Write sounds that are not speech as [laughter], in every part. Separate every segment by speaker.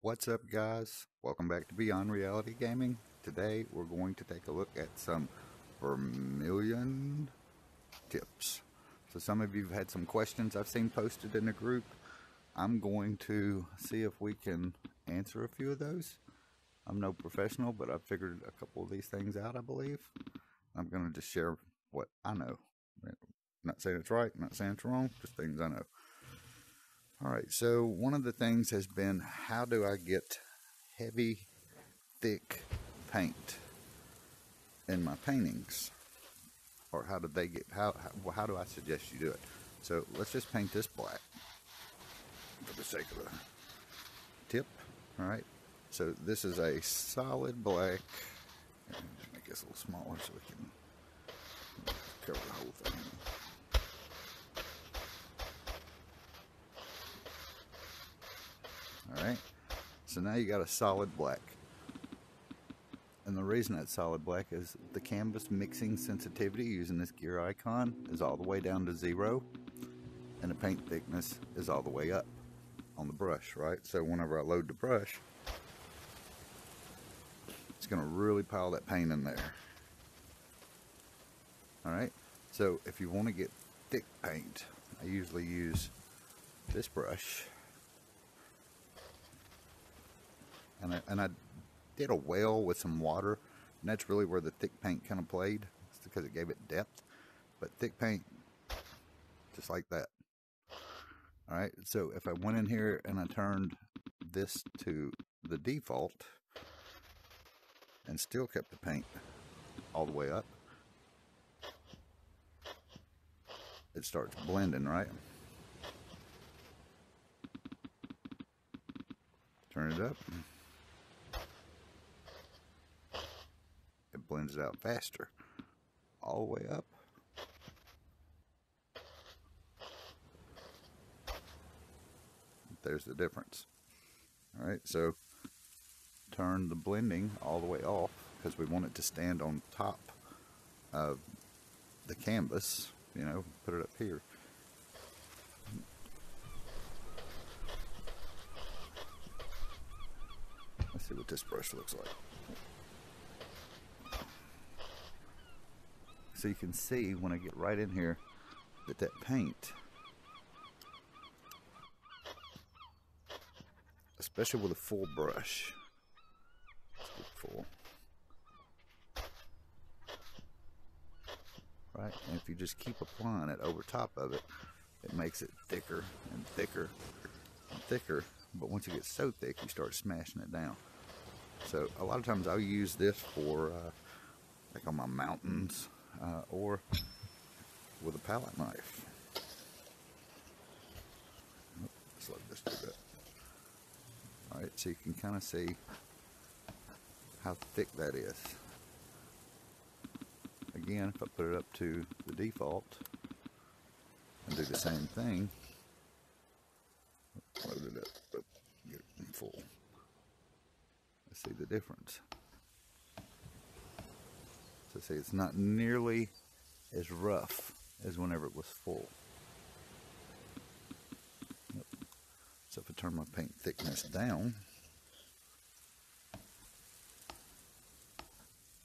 Speaker 1: What's up guys? Welcome back to Beyond Reality Gaming. Today we're going to take a look at some Vermillion tips. So some of you have had some questions I've seen posted in the group. I'm going to see if we can answer a few of those. I'm no professional, but I've figured a couple of these things out, I believe. I'm going to just share what I know. not saying it's right, not saying it's wrong, just things I know. All right, so one of the things has been how do I get heavy, thick paint in my paintings? Or how do they get, how, how, how do I suggest you do it? So let's just paint this black for the sake of a tip, all right? So this is a solid black, make this a little smaller so we can cover the whole thing. Alright, so now you got a solid black. And the reason that's solid black is the canvas mixing sensitivity using this gear icon is all the way down to zero. And the paint thickness is all the way up on the brush, right? So whenever I load the brush, it's going to really pile that paint in there. Alright, so if you want to get thick paint, I usually use this brush and I, and I did a well with some water and that's really where the thick paint kind of played. It's because it gave it depth but thick paint just like that. All right so if I went in here and I turned this to the default and still kept the paint all the way up it starts blending right? Turn it up blends it out faster. All the way up. There's the difference. Alright, so turn the blending all the way off because we want it to stand on top of the canvas. You know, put it up here. Let's see what this brush looks like. So you can see when I get right in here that that paint, especially with a full brush, full, right? And if you just keep applying it over top of it, it makes it thicker and thicker and thicker. But once you get so thick, you start smashing it down. So a lot of times I'll use this for uh, like on my mountains uh, or with a palette knife. Let this do that. Alright, so you can kind of see how thick that is. Again, if I put it up to the default and do the same thing, load it up, get it full. Let's see the difference. So see, it's not nearly as rough as whenever it was full. Yep. So if I turn my paint thickness down,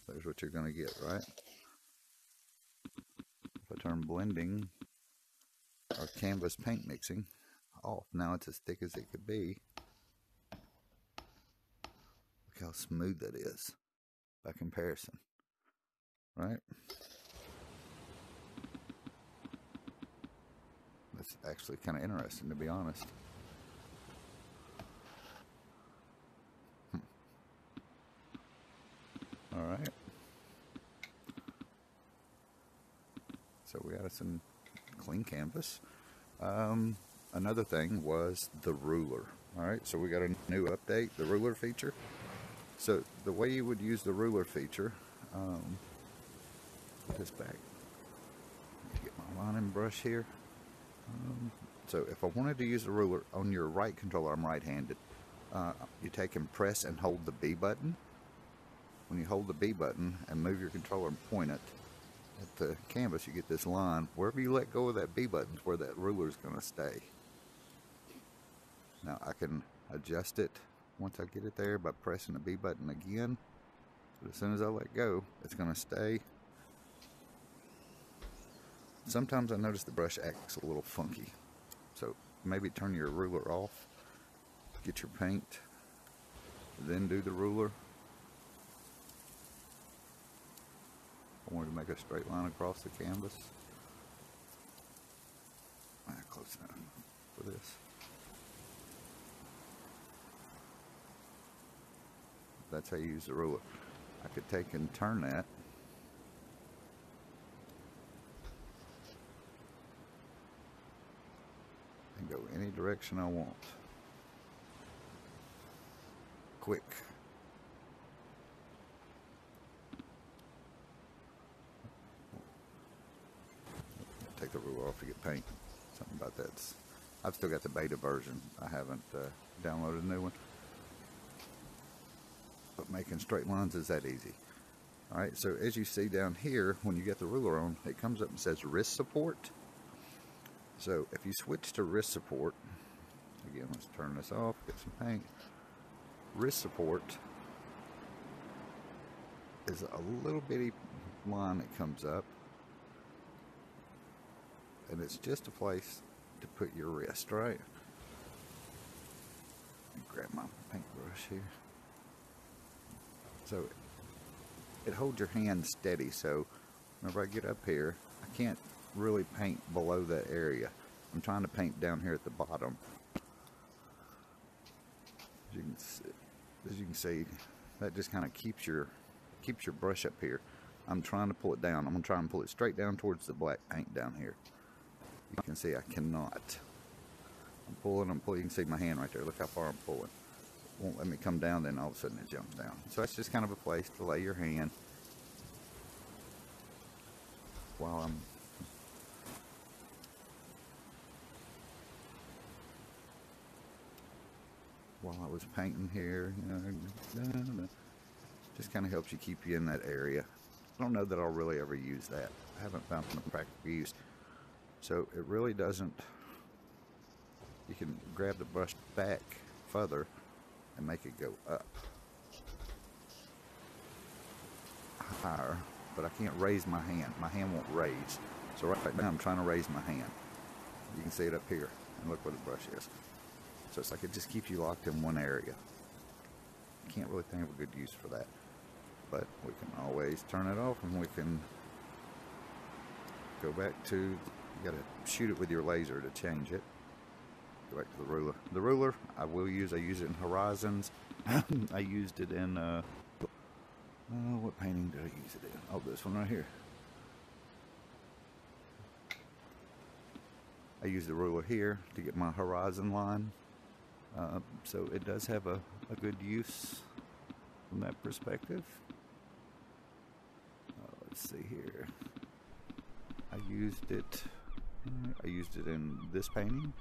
Speaker 1: there's what you're going to get, right? If I turn blending or canvas paint mixing off, now it's as thick as it could be. Look how smooth that is by comparison right? That's actually kind of interesting, to be honest. Hmm. All right. So we got some clean canvas. Um, another thing was the ruler. All right, so we got a new update, the ruler feature. So the way you would use the ruler feature, um, put this back. Get my lining brush here. Um, so if I wanted to use a ruler on your right controller, I'm right-handed. Uh, you take and press and hold the B button. When you hold the B button and move your controller and point it at the canvas, you get this line. Wherever you let go of that B button is where that ruler is going to stay. Now I can adjust it once I get it there by pressing the B button again. But as soon as I let go, it's going to stay. Sometimes I notice the brush acts a little funky. So maybe turn your ruler off, get your paint, then do the ruler. I wanted to make a straight line across the canvas. Ah, close enough for this. That's how you use the ruler. I could take and turn that. And go any direction I want. Quick. Take the ruler off to get paint. Something about that. I've still got the beta version. I haven't uh, downloaded a new one. But making straight lines is that easy. Alright, so as you see down here, when you get the ruler on, it comes up and says wrist support. So if you switch to wrist support, again, let's turn this off, get some paint. Wrist support is a little bitty line that comes up. And it's just a place to put your wrist, right? grab my paintbrush here. So it holds your hand steady. So whenever I get up here, I can't really paint below that area. I'm trying to paint down here at the bottom. As you can see, as you can see that just kind of keeps your keeps your brush up here. I'm trying to pull it down. I'm gonna try and pull it straight down towards the black paint down here. You can see I cannot. I'm pulling, I'm pulling. You can see my hand right there. Look how far I'm pulling won't let me come down, then all of a sudden it jumps down. So that's just kind of a place to lay your hand while I'm while I was painting here, you know, uh, just kind of helps you keep you in that area. I don't know that I'll really ever use that. I haven't found some practical use. So it really doesn't, you can grab the brush back further and make it go up higher but I can't raise my hand my hand won't raise so right now I'm trying to raise my hand you can see it up here and look where the brush is so it's like it just keeps you locked in one area can't really think of a good use for that but we can always turn it off and we can go back to you gotta shoot it with your laser to change it Go back to the ruler. The ruler I will use. I use it in Horizons. [laughs] I used it in, uh, uh, what painting did I use it in? Oh, this one right here. I use the ruler here to get my horizon line. Uh, so it does have a, a good use from that perspective. Uh, let's see here. I used it, I used it in this painting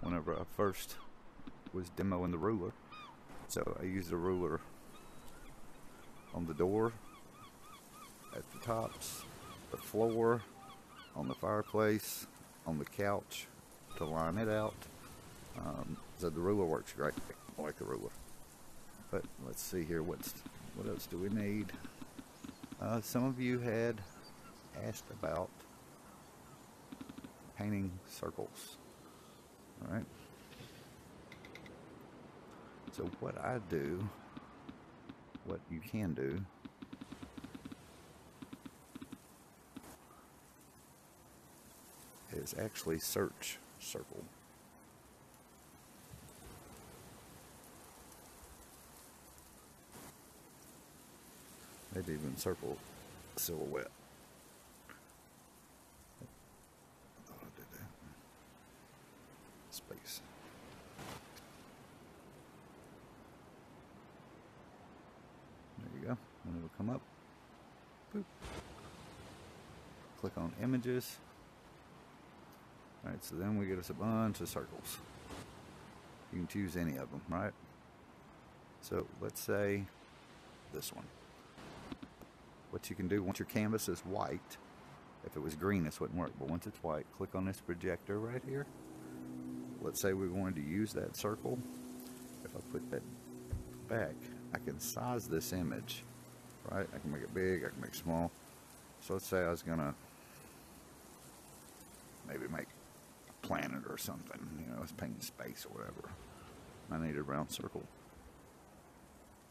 Speaker 1: whenever I first was demoing the ruler. So I used the ruler on the door, at the tops, the floor, on the fireplace, on the couch to line it out. Um, so the ruler works great. I like the ruler. But let's see here. What's what else do we need? Uh, some of you had asked about painting circles. Alright. So what I do, what you can do, is actually search circle. Maybe even circle silhouette. space. There you go. And it'll come up. Boop. Click on images. Alright, so then we get us a bunch of circles. You can choose any of them, right? So let's say this one. What you can do once your canvas is white, if it was green this wouldn't work, but once it's white, click on this projector right here let's say we wanted to use that circle. If I put that back, I can size this image, right? I can make it big, I can make it small. So let's say I was gonna maybe make a planet or something, you know, it's painting space or whatever. I need a round circle.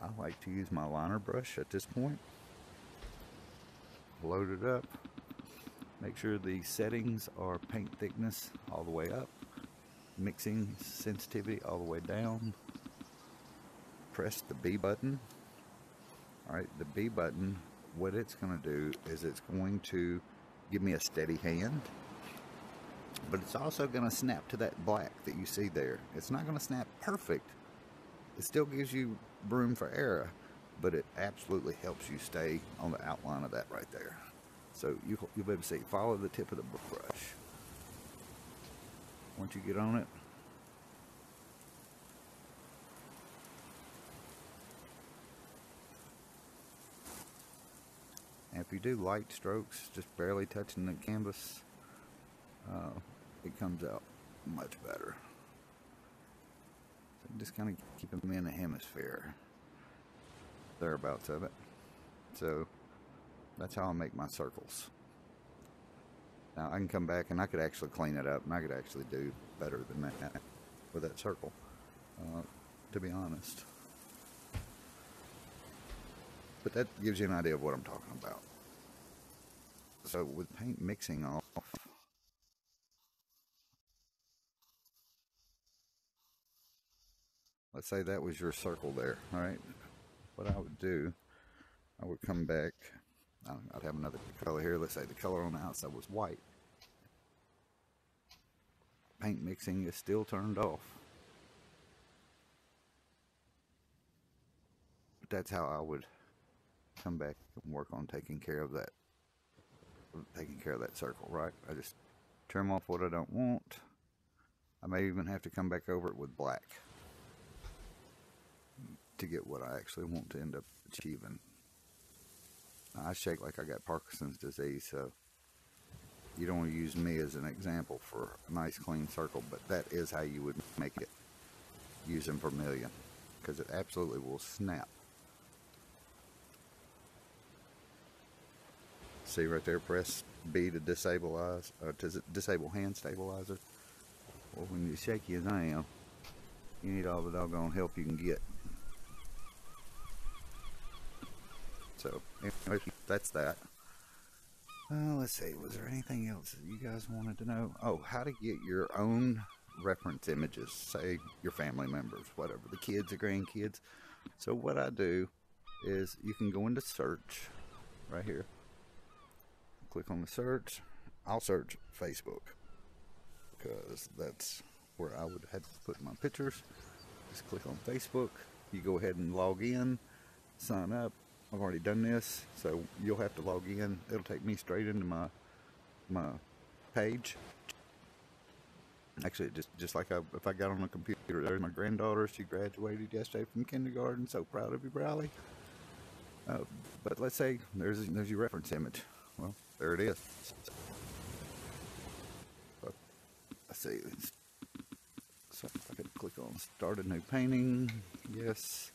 Speaker 1: I like to use my liner brush at this point. Load it up. Make sure the settings are paint thickness all the way up. Mixing sensitivity all the way down. Press the B button. Alright, the B button, what it's going to do is it's going to give me a steady hand but it's also going to snap to that black that you see there. It's not going to snap perfect. It still gives you room for error, but it absolutely helps you stay on the outline of that right there. So you, you'll be able to see, follow the tip of the brush. Once you get on it, and if you do light strokes, just barely touching the canvas, uh, it comes out much better. So just kind of keep them in the hemisphere, thereabouts of it. So that's how I make my circles. Now I can come back and I could actually clean it up and I could actually do better than that with that circle, uh, to be honest. But that gives you an idea of what I'm talking about. So with paint mixing off, let's say that was your circle there, all right? What I would do, I would come back, I'd have another color here. Let's say the color on the outside was white. Paint mixing is still turned off. But that's how I would come back and work on taking care of that taking care of that circle, right? I just trim off what I don't want. I may even have to come back over it with black to get what I actually want to end up achieving. I shake like I got Parkinson's disease, so you don't want to use me as an example for a nice clean circle, but that is how you would make it using Vermillion, because it absolutely will snap. See right there, press B to disable eyes, or to disable hand stabilizer. Well, when you're shaky as I am, you need all the doggone help you can get. So, anyway, that's that. Uh, let's see, was there anything else that you guys wanted to know? Oh, how to get your own reference images, say your family members, whatever, the kids, the grandkids. So what I do is you can go into search right here. Click on the search. I'll search Facebook because that's where I would have to put my pictures. Just click on Facebook. You go ahead and log in, sign up, I've already done this, so you'll have to log in. It'll take me straight into my my page. Actually, just just like I, if I got on a computer, there's my granddaughter. She graduated yesterday from kindergarten. So proud of you, Bradley. Uh, but let's say there's there's your reference image. Well, there it is. But let's see. So I could click on start a new painting. Yes.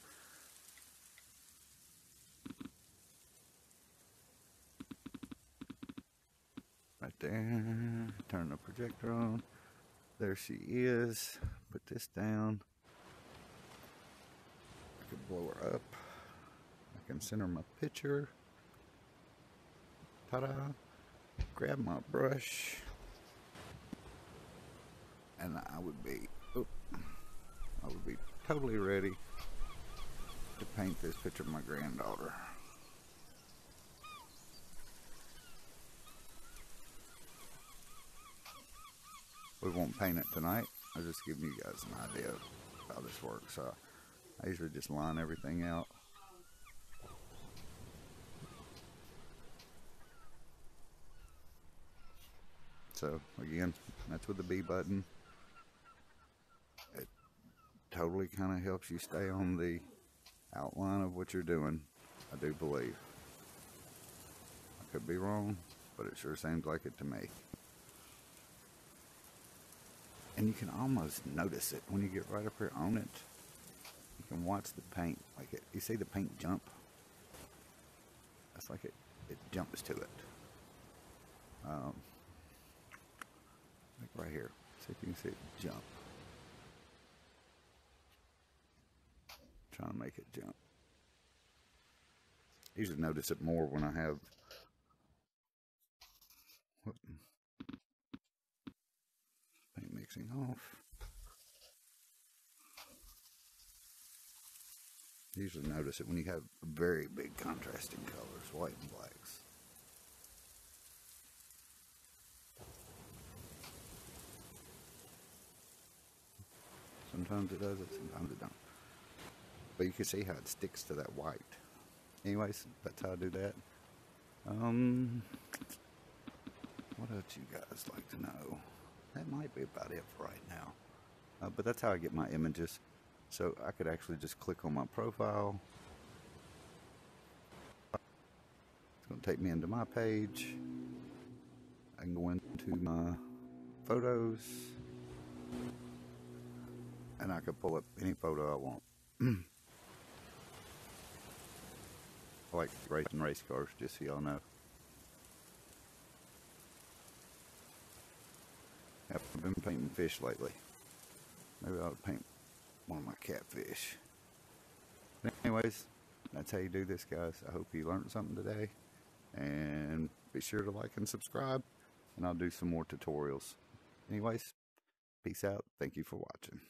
Speaker 1: There. Turn the projector on. There she is. Put this down. I can blow her up. I can center my picture. Ta-da. Grab my brush. And I would be, oh, I would be totally ready to paint this picture of my granddaughter. We won't paint it tonight. I'm just giving you guys an idea of how this works. Uh, I usually just line everything out. So again, that's with the B button. It totally kind of helps you stay on the outline of what you're doing, I do believe. I could be wrong, but it sure seems like it to me and you can almost notice it when you get right up here on it you can watch the paint. Like it, you see the paint jump. That's like it. It jumps to it. Um, like right here. See if you can see it jump. Trying to make it jump. Usually notice it more when I have off. Usually notice it when you have very big contrasting colors, white and blacks. Sometimes it does it, sometimes it don't. But you can see how it sticks to that white. Anyways, that's how I do that. Um, what else you guys like to know? That might be about it for right now. Uh, but that's how I get my images. So I could actually just click on my profile. It's going to take me into my page. I can go into my photos. And I can pull up any photo I want. I [clears throat] like racing race cars, just so y'all know. I've been painting fish lately. Maybe I'll paint one of my catfish. But anyways, that's how you do this, guys. I hope you learned something today. And be sure to like and subscribe. And I'll do some more tutorials. Anyways, peace out. Thank you for watching.